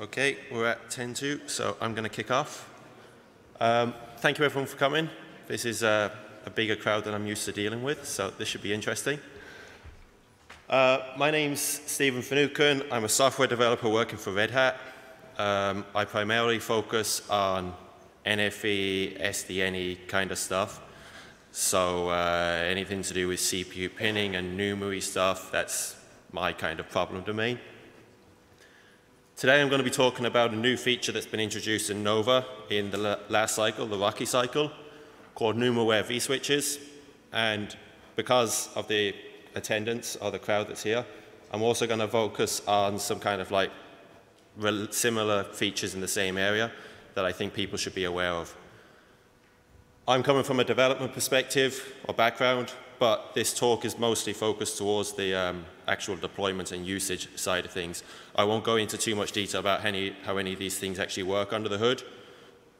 Okay, we're at 10-2, so I'm going to kick off. Um, thank you everyone for coming. This is a, a, bigger crowd than I'm used to dealing with, so this should be interesting. Uh, my name's Stephen Finucane. I'm a software developer working for Red Hat. Um, I primarily focus on NFV, SDNE kind of stuff. So uh, anything to do with CPU pinning and NUMA stuff, that's my kind of problem domain. Today I'm going to be talking about a new feature that's been introduced in Nova in the last cycle, the Rocky cycle, called NUMA-aware vSwitches. And because of the attendance or the crowd that's here, I'm also going to focus on some kind of like similar features in the same area that I think people should be aware of. I'm coming from a development perspective or background, but this talk is mostly focused towards the um, actual deployment and usage side of things. I won't go into too much detail about any, how any of these things actually work under the hood,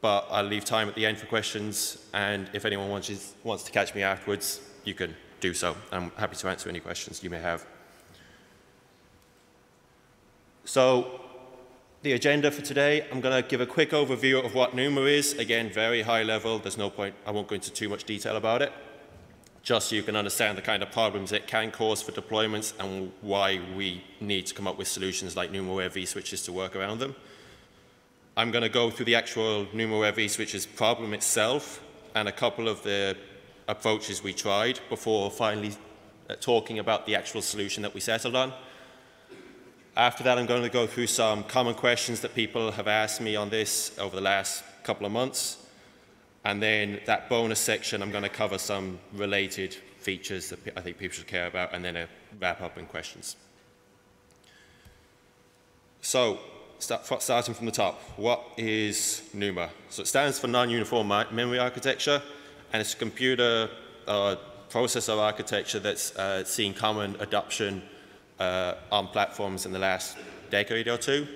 but I'll leave time at the end for questions, and if anyone wants, wants to catch me afterwards, you can do so. I'm happy to answer any questions you may have. So the agenda for today, I'm going to give a quick overview of what NUMA is. Again, very high level. There's no point, I won't go into too much detail about it just so you can understand the kind of problems it can cause for deployments and why we need to come up with solutions like NUMA-aware vSwitches to work around them. I'm going to go through the actual NUMA-aware vSwitches problem itself and a couple of the approaches we tried before finally uh, talking about the actual solution that we settled on. After that, I'm going to go through some common questions that people have asked me on this over the last couple of months and then that bonus section, I'm going to cover some related features that I think people should care about, and then a wrap up and questions. So, start, starting from the top, what is NUMA? So it stands for Non-Uniform Memory Architecture, and it's a computer uh, processor architecture that's uh, seen common adoption uh, on platforms in the last decade or two.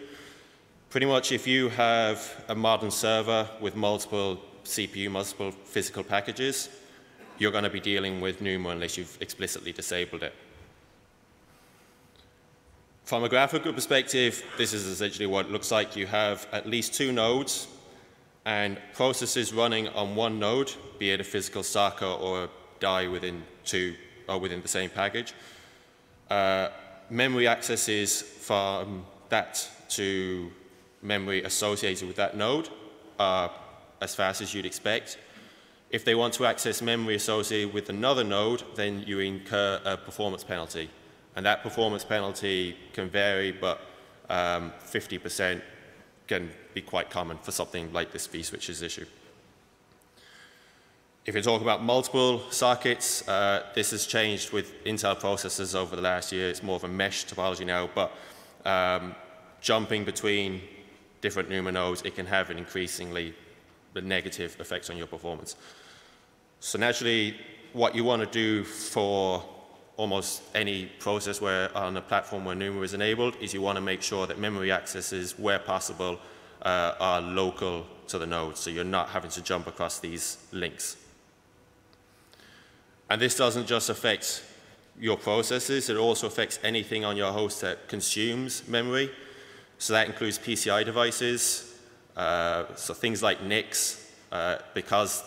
Pretty much if you have a modern server with multiple CPU multiple physical packages, you're going to be dealing with NUMA unless you've explicitly disabled it. From a graphical perspective, this is essentially what it looks like. You have at least two nodes and processes running on one node, be it a physical socket or a die within two or within the same package. Uh, memory accesses from that to memory associated with that node are as fast as you'd expect. If they want to access memory associated with another node, then you incur a performance penalty. And that performance penalty can vary, but 50% um, can be quite common for something like this vSwitches issue. If you're talking about multiple sockets, uh, this has changed with Intel processors over the last year. It's more of a mesh topology now, but um, jumping between different NUMA nodes, it can have an increasingly the negative effects on your performance. So naturally, what you want to do for almost any process where on a platform where NUMA is enabled is you want to make sure that memory accesses, where possible, uh, are local to the node, so you're not having to jump across these links. And this doesn't just affect your processes, it also affects anything on your host that consumes memory. So that includes PCI devices, uh, so things like NICs, uh, because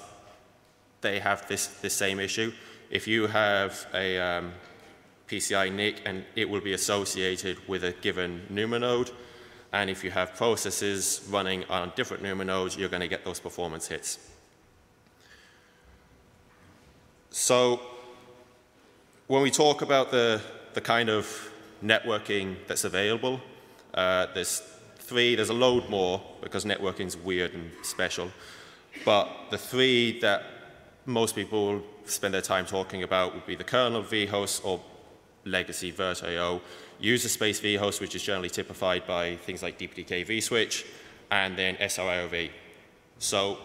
they have this, this same issue, if you have a um, PCI NIC and it will be associated with a given NUMA node, and if you have processes running on different NUMA nodes, you're going to get those performance hits. So when we talk about the, the kind of networking that's available, uh, there's three, there's a load more because networking is weird and special. But the three that most people spend their time talking about would be the kernel vhost or legacy VirtIO, user space vhost, which is generally typified by things like DPDK vSwitch, and then SRIOV. So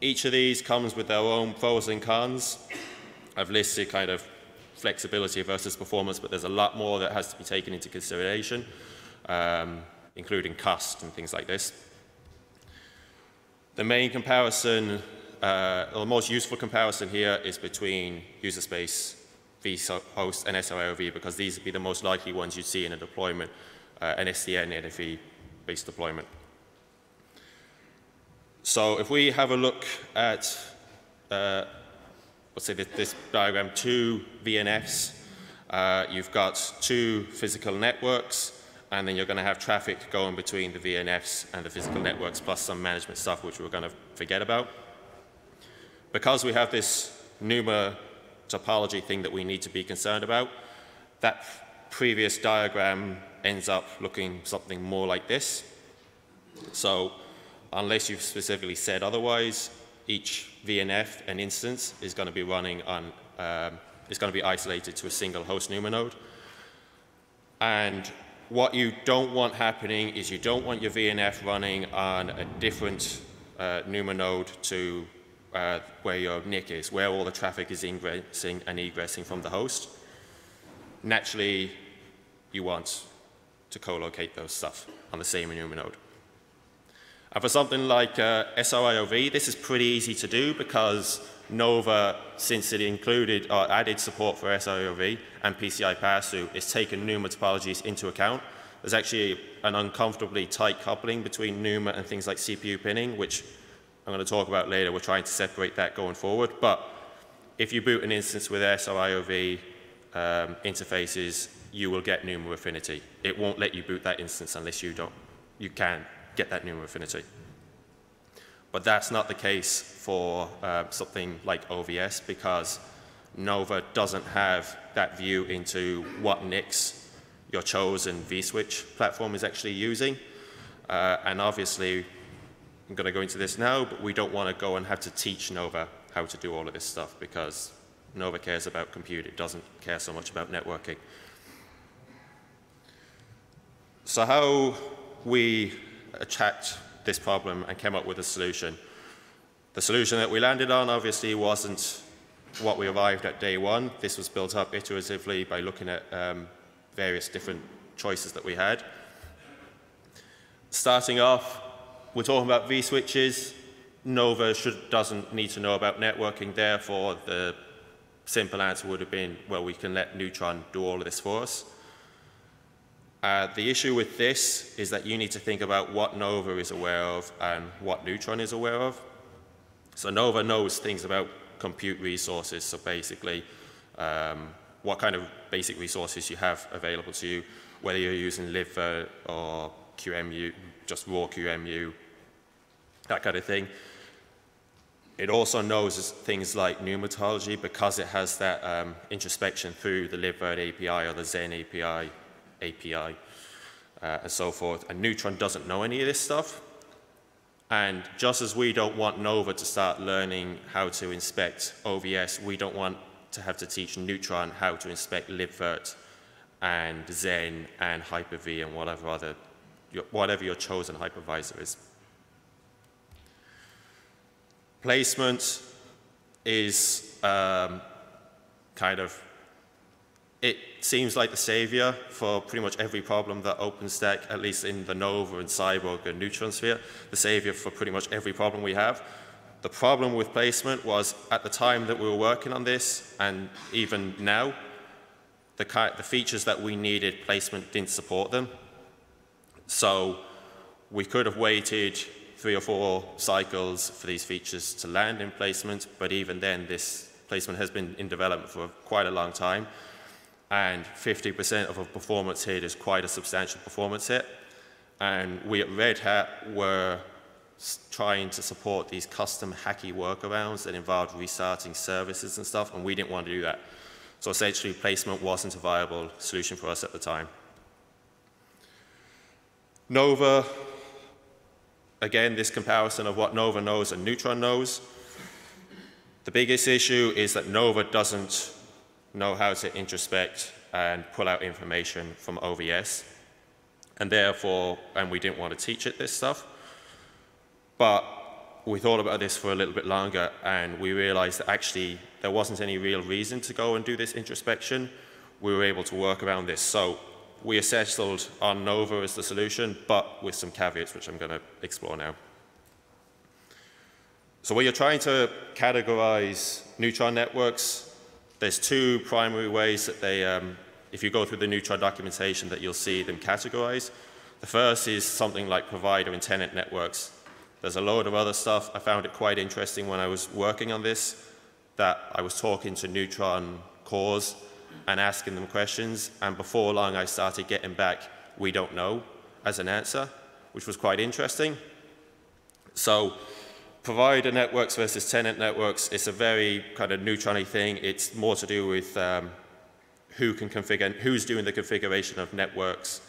each of these comes with their own pros and cons. I've listed kind of flexibility versus performance, but there's a lot more that has to be taken into consideration. Um, including cost and things like this. The main comparison, uh, or the most useful comparison here is between user space vhost and SRIOV because these would be the most likely ones you'd see in a deployment, uh, and SDN, NFV based deployment. So if we have a look at, uh, let's say this, this diagram, two VNFs, uh, you've got two physical networks, and then you're going to have traffic going between the VNFs and the physical networks, plus some management stuff, which we're going to forget about. Because we have this NUMA topology thing that we need to be concerned about, that previous diagram ends up looking something more like this. So unless you've specifically said otherwise, each VNF and instance is going to be running on, um, is going to be isolated to a single host NUMA node. And what you don't want happening is you don't want your VNF running on a different uh, NUMA node to uh, where your NIC is, where all the traffic is ingressing and egressing from the host. Naturally, you want to co-locate those stuff on the same NUMA node. And for something like uh, SRIOV, this is pretty easy to do because Nova, since it included or added support for SRIOV and PCI pass-through, it's taken NUMA topologies into account. There's actually an uncomfortably tight coupling between NUMA and things like CPU pinning, which I'm going to talk about later. We're trying to separate that going forward. But if you boot an instance with SRIOV um, interfaces, you will get NUMA affinity. It won't let you boot that instance unless you don't, you can get that NUMA affinity. But that's not the case for uh, something like OVS because Nova doesn't have that view into what NICs your chosen vSwitch platform is actually using. Uh, and obviously, I'm going to go into this now, but we don't want to go and have to teach Nova how to do all of this stuff because Nova cares about compute. It doesn't care so much about networking. So how we attacked this problem and came up with a solution. The solution that we landed on obviously wasn't what we arrived at day one. This was built up iteratively by looking at um, various different choices that we had. Starting off, we're talking about vSwitches. Nova should, doesn't need to know about networking, therefore the simple answer would have been, well, we can let Neutron do all of this for us. Uh, the issue with this is that you need to think about what Nova is aware of and what Neutron is aware of. So Nova knows things about compute resources, so basically um, what kind of basic resources you have available to you, whether you're using libvirt or QEMU, just raw QEMU, that kind of thing. It also knows things like NUMA topology because it has that um, introspection through the libvirt API or the Xen API API, uh, and so forth. And Neutron doesn't know any of this stuff. And just as we don't want Nova to start learning how to inspect OVS, we don't want to have to teach Neutron how to inspect libvirt and Xen and Hyper-V and whatever other, whatever your chosen hypervisor is. Placement is um, kind of it seems like the savior for pretty much every problem that OpenStack, at least in the Nova and Cyborg and Neutron sphere, the savior for pretty much every problem we have. The problem with placement was at the time that we were working on this, and even now, the, the features that we needed, placement didn't support them. So we could have waited three or four cycles for these features to land in placement, but even then, this placement has been in development for quite a long time and 50% of a performance hit is quite a substantial performance hit. And we at Red Hat were trying to support these custom hacky workarounds that involved restarting services and stuff, and we didn't want to do that. So essentially, placement wasn't a viable solution for us at the time. Nova, again, this comparison of what Nova knows and Neutron knows. The biggest issue is that Nova doesn't know how to introspect and pull out information from OVS. And therefore, and we didn't want to teach it this stuff, but we thought about this for a little bit longer and we realized that actually there wasn't any real reason to go and do this introspection. We were able to work around this. So we settled on Nova as the solution, but with some caveats, which I'm going to explore now. So when you're trying to categorize neutron networks, there's two primary ways that they, um, if you go through the neutron documentation, that you'll see them categorized. The first is something like provider and tenant networks. There's a load of other stuff. I found it quite interesting when I was working on this that I was talking to Neutron cores and asking them questions, and before long I started getting back, we don't know, as an answer, which was quite interesting. So provider networks versus tenant networks, it's a very kind of neutron thing. It's more to do with um, who can configure, who's doing the configuration of networks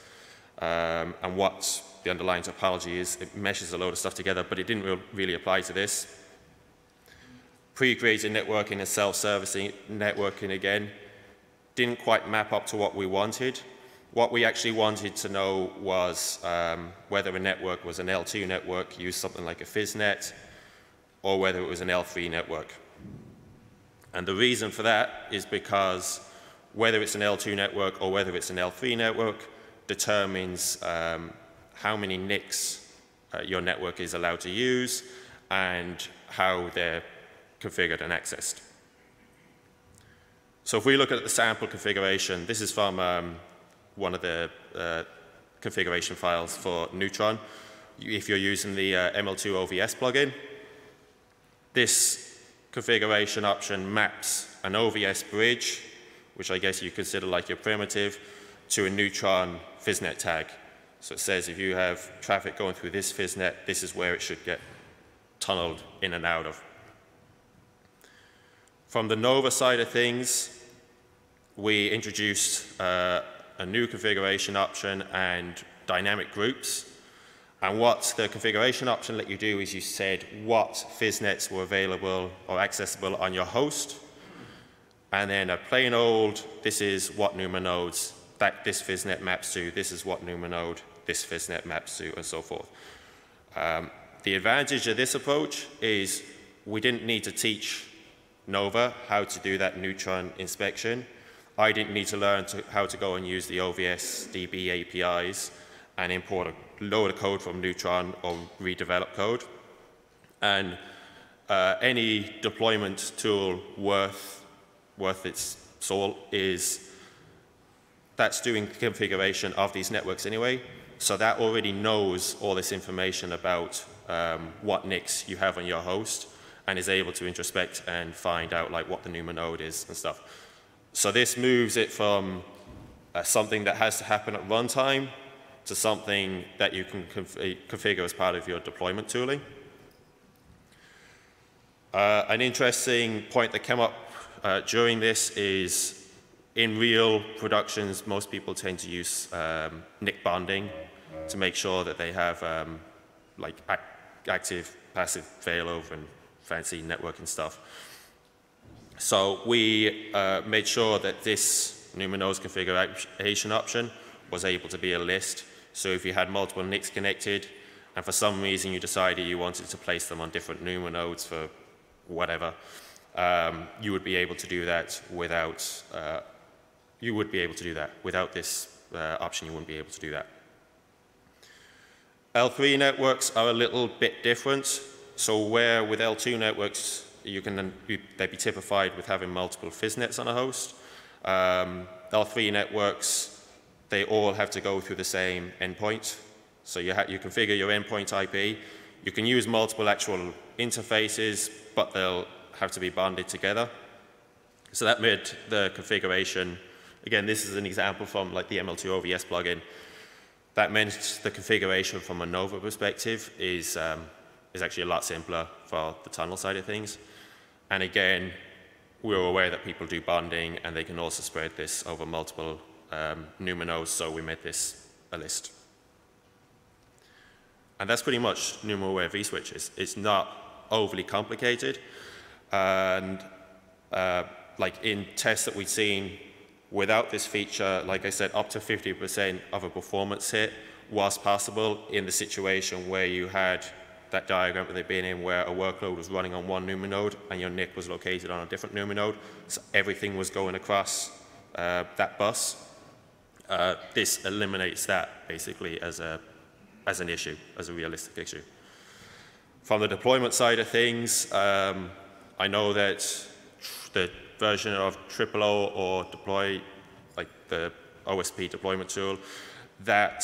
um, and what the underlying topology is. It meshes a load of stuff together, but it didn't re really apply to this. Pre-created networking and self-servicing networking again didn't quite map up to what we wanted. What we actually wanted to know was um, whether a network was an L2 network, use something like a physnet, or whether it was an L3 network. And the reason for that is because whether it's an L2 network or whether it's an L3 network determines um, how many NICs uh, your network is allowed to use and how they're configured and accessed. So if we look at the sample configuration, this is from um, one of the uh, configuration files for Neutron. If you're using the uh, ML2 OVS plugin, this configuration option maps an OVS bridge, which I guess you consider like your primitive, to a Neutron physnet tag. So it says if you have traffic going through this physnet, this is where it should get tunneled in and out of. From the Nova side of things, we introduced uh, a new configuration option and dynamic groups. And what the configuration option let you do is you said what physnets were available or accessible on your host. And then a plain old, this is what NUMA nodes that this physnet maps to, this is what NUMA node this physnet maps to, and so forth. Um, the advantage of this approach is we didn't need to teach Nova how to do that neutron inspection. I didn't need to learn to, how to go and use the OVS DB APIs and import a load of code from Neutron or redevelop code. And uh, any deployment tool worth, worth its salt is that's doing configuration of these networks anyway. So that already knows all this information about um, what NICs you have on your host and is able to introspect and find out like what the NUMA node is and stuff. So this moves it from uh, something that has to happen at runtime to something that you can uh, configure as part of your deployment tooling. Uh, an interesting point that came up uh, during this is in real productions, most people tend to use um, NIC bonding to make sure that they have um, like ac active, passive failover and fancy networking stuff. So we uh, made sure that this NUMA nodes configuration option was able to be a list. So if you had multiple NICs connected, and for some reason you decided you wanted to place them on different NUMA nodes for whatever, um, you would be able to do that without, uh, you would be able to do that. Without this uh, option, you wouldn't be able to do that. L3 networks are a little bit different. So where with L2 networks, you can they'd be typified with having multiple physnets on a host. Um, L3 networks, they all have to go through the same endpoint. So you, you configure your endpoint IP. You can use multiple actual interfaces, but they'll have to be bonded together. So that made the configuration, again, this is an example from like the ML2 OVS plugin. That meant the configuration from a Nova perspective is, um, is actually a lot simpler for the tunnel side of things. And again, we were aware that people do bonding and they can also spread this over multiple um, NUMA nodes, so we made this a list. And that's pretty much NUMA aware vSwitches. It's not overly complicated. And uh, like in tests that we've seen, without this feature, like I said, up to 50% of a performance hit was possible in the situation where you had that diagram that they've been in where a workload was running on one NUMA node and your NIC was located on a different NUMA node. So everything was going across uh, that bus. Uh, this eliminates that basically as, a, as an issue, as a realistic issue. From the deployment side of things, um, I know that the version of TripleO or deploy, like the OSP deployment tool, that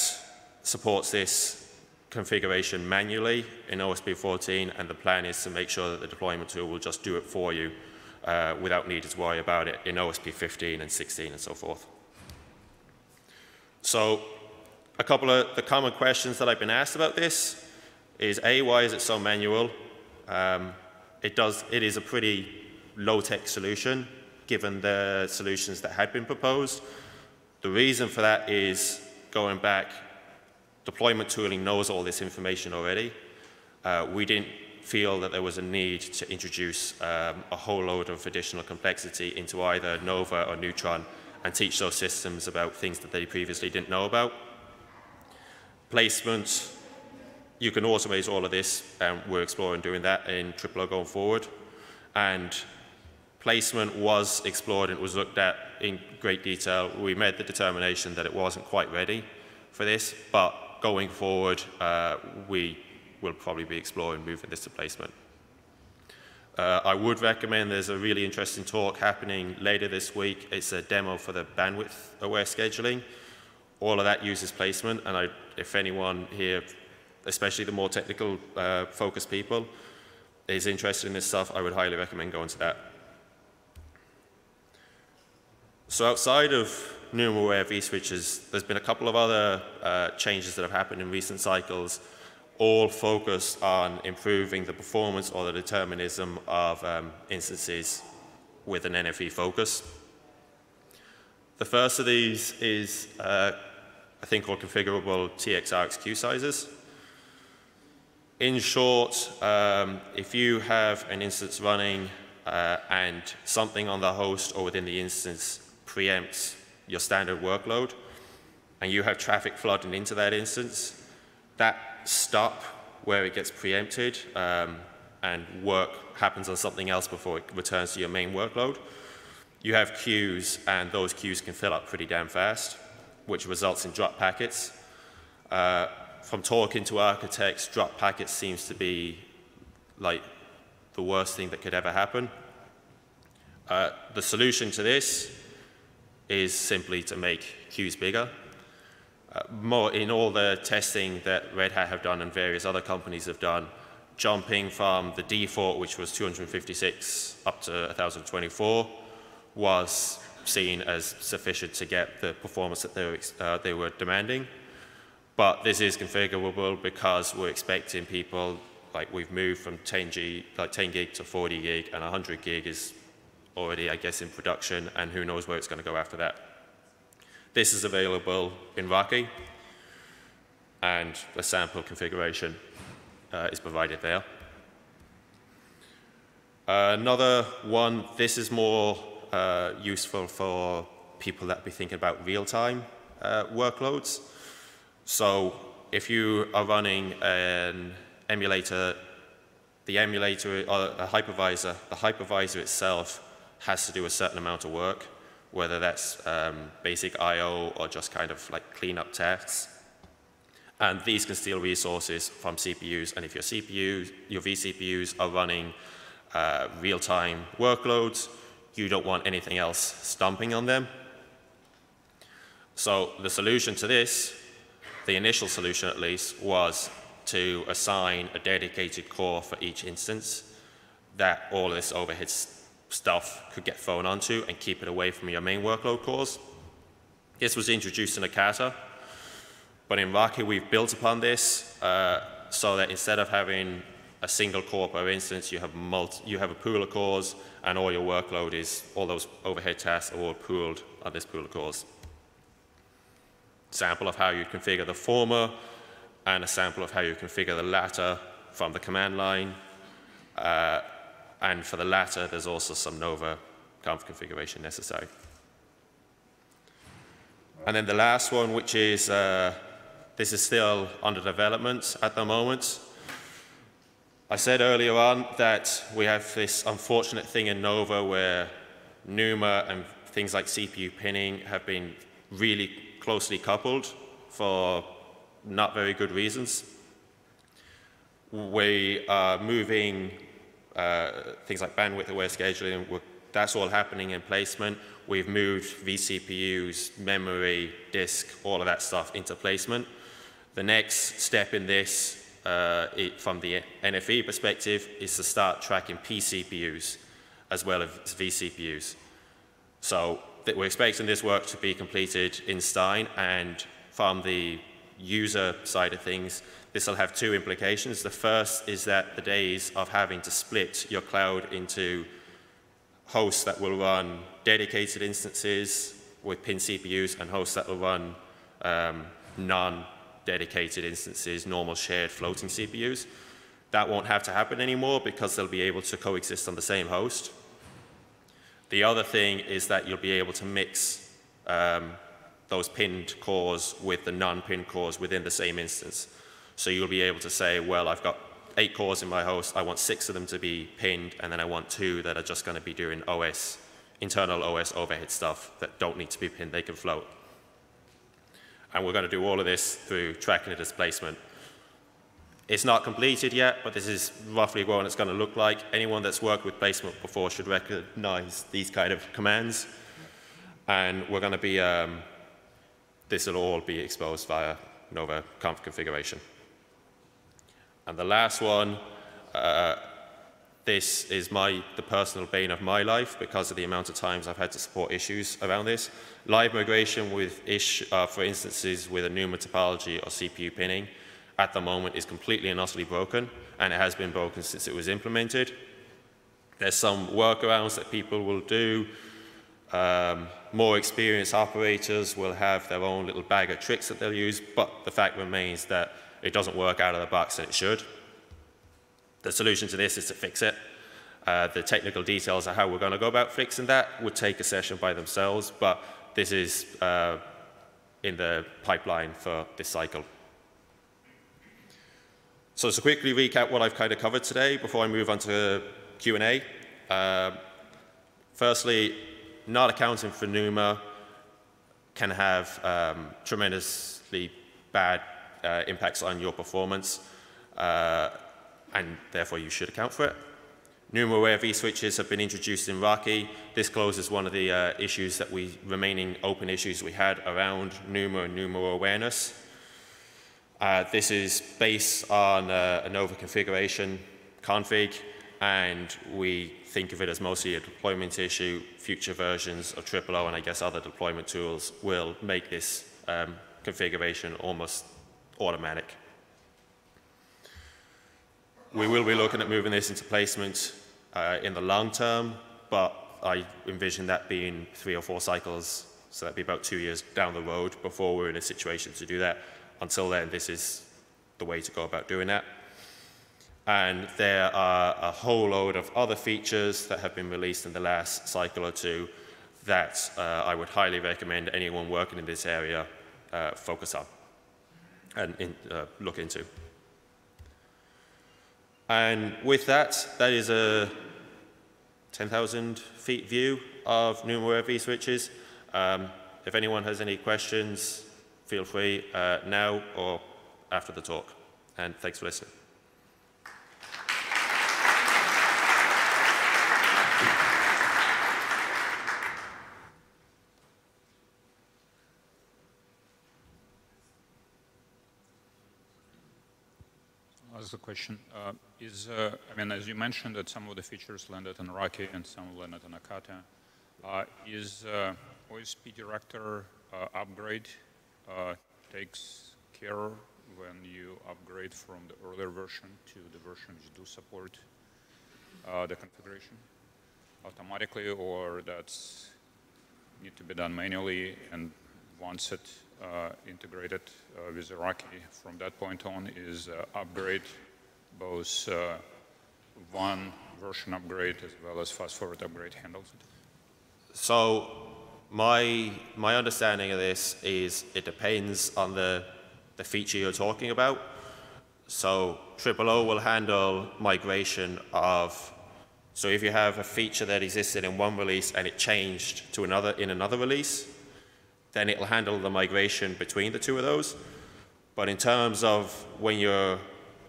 supports this configuration manually in OSP 14, and the plan is to make sure that the deployment tool will just do it for you uh, without needing to worry about it in OSP 15 and 16 and so forth. So a couple of the common questions that I've been asked about this is A, why is it so manual? Um, it, does, it is a pretty low-tech solution given the solutions that had been proposed. The reason for that is going back, deployment tooling knows all this information already. Uh, we didn't feel that there was a need to introduce um, a whole load of additional complexity into either Nova or Neutron and teach those systems about things that they previously didn't know about. Placement, you can automate all of this, and we're exploring doing that in TripleO going forward. And placement was explored and was looked at in great detail. We made the determination that it wasn't quite ready for this, but going forward, uh, we will probably be exploring moving this to placement. Uh, I would recommend there's a really interesting talk happening later this week. It's a demo for the bandwidth aware scheduling. All of that uses placement, and I, if anyone here, especially the more technical uh, focused people, is interested in this stuff, I would highly recommend going to that. So outside of NUMA-aware vSwitches, there's been a couple of other uh, changes that have happened in recent cycles all focus on improving the performance or the determinism of um, instances with an NFV focus. The first of these is uh, a thing called configurable TXRX queue sizes. In short, um, if you have an instance running uh, and something on the host or within the instance preempts your standard workload, and you have traffic flooding into that instance, that stop where it gets preempted um, and work happens on something else before it returns to your main workload. You have queues, and those queues can fill up pretty damn fast, which results in drop packets. Uh, from talking to architects, drop packets seems to be like the worst thing that could ever happen. Uh, the solution to this is simply to make queues bigger. Uh, more in all the testing that Red Hat have done and various other companies have done, jumping from the default, which was 256 up to 1024, was seen as sufficient to get the performance that they were, uh, they were demanding. But this is configurable because we're expecting people, like we've moved from 10, G, like 10 gig to 40 gig, and 100 gig is already, I guess, in production, and who knows where it's going to go after that. This is available in Rocky, and a sample configuration uh, is provided there. Uh, another one, this is more uh, useful for people that be thinking about real-time uh, workloads. So if you are running an emulator, the emulator or a hypervisor, the hypervisor itself has to do a certain amount of work whether that's um, basic I.O. or just kind of like cleanup tasks. And these can steal resources from CPUs. And if your CPUs, your vCPUs are running uh, real-time workloads, you don't want anything else stomping on them. So the solution to this, the initial solution at least, was to assign a dedicated core for each instance that all this overhead stuff could get thrown onto and keep it away from your main workload cores. This was introduced in Ocata, but in Rocky we've built upon this uh, so that instead of having a single core per instance, you have, multi, you have a pool of cores and all your workload is, all those overhead tasks are all pooled on this pool of cores. Sample of how you configure the former and a sample of how you configure the latter from the command line. Uh, and for the latter, there's also some Nova conf configuration necessary. And then the last one, which is, uh, this is still under development at the moment. I said earlier on that we have this unfortunate thing in Nova where NUMA and things like CPU pinning have been really closely coupled for not very good reasons. We are moving uh, things like bandwidth aware scheduling, that's all happening in placement. We've moved vCPUs, memory, disk, all of that stuff into placement. The next step in this, uh, it, from the NFV perspective, is to start tracking pCPUs as well as vCPUs. So we're expecting this work to be completed in Stein, and from the user side of things, this will have two implications. The first is that the days of having to split your cloud into hosts that will run dedicated instances with pin CPUs and hosts that will run um, non-dedicated instances, normal shared floating CPUs. That won't have to happen anymore because they'll be able to coexist on the same host. The other thing is that you'll be able to mix um, those pinned cores with the non-pinned cores within the same instance. So you'll be able to say, well, I've got eight cores in my host, I want six of them to be pinned, and then I want two that are just going to be doing OS, internal OS overhead stuff that don't need to be pinned, they can float. And we're going to do all of this through tracking the displacement. It's not completed yet, but this is roughly what it's going to look like. Anyone that's worked with placement before should recognize these kind of commands. And we're going to be, um, this will all be exposed via Nova conf configuration. And the last one, uh, this is my, the personal bane of my life because of the amount of times I've had to support issues around this. Live migration with ish, uh, for instances with a NUMA topology or CPU pinning at the moment is completely and utterly broken, and it has been broken since it was implemented. There's some workarounds that people will do. Um, more experienced operators will have their own little bag of tricks that they'll use, but the fact remains that it doesn't work out of the box and it should. The solution to this is to fix it. Uh, the technical details of how we're going to go about fixing that would take a session by themselves, but this is uh, in the pipeline for this cycle. So to quickly recap what I've kind of covered today before I move on to Q&A. Uh, firstly, not accounting for NUMA can have um, tremendously bad uh, impacts on your performance, uh, and therefore you should account for it. NUMA-aware vSwitches have been introduced in Rocky. This closes one of the uh, issues that we, remaining open issues we had around NUMA and NUMA awareness. Uh, this is based on uh, a Nova configuration config, and we think of it as mostly a deployment issue. Future versions of TripleO and I guess other deployment tools will make this um, configuration almost automatic. We will be looking at moving this into placement uh, in the long term, but I envision that being three or four cycles, so that'd be about two years down the road before we're in a situation to do that. Until then, this is the way to go about doing that. And there are a whole load of other features that have been released in the last cycle or two that uh, I would highly recommend anyone working in this area uh, focus on and in, uh, look into. And with that, that is a 10,000 feet view of NUMA vSwitches. Um, if anyone has any questions, feel free uh, now or after the talk. And thanks for listening. A question. Uh, is, uh, I mean, as you mentioned that some of the features landed on Rocky and some landed on Ocata, uh, is uh, OSP Director uh, upgrade uh, takes care when you upgrade from the earlier version to the version which do support the configuration automatically, or that's need to be done manually and once it integrated uh, with Iraqi from that point on is uh, upgrade both one version upgrade as well as fast forward upgrade handles it? So my, my understanding of this is it depends on the, the feature you're talking about. So TripleO will handle migration of, so if you have a feature that existed in one release and it changed to another in another release, then it'll handle the migration between the two of those. But in terms of when you're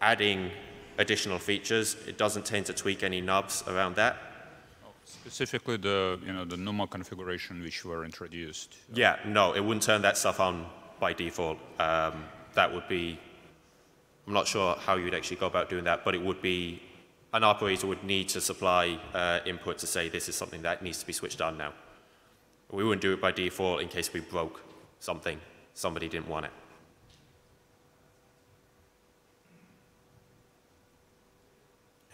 adding additional features, it doesn't tend to tweak any knobs around that. Specifically the, you know, the NUMA configuration which were introduced. Yeah, no, it wouldn't turn that stuff on by default. Um, that would be, I'm not sure how you'd actually go about doing that, but it would be, an operator would need to supply uh, input to say this is something that needs to be switched on now. We wouldn't do it by default in case we broke something, somebody didn't want it.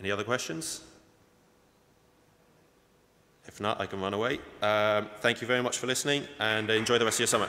Any other questions? If not, I can run away. Um, thank you very much for listening and enjoy the rest of your summer.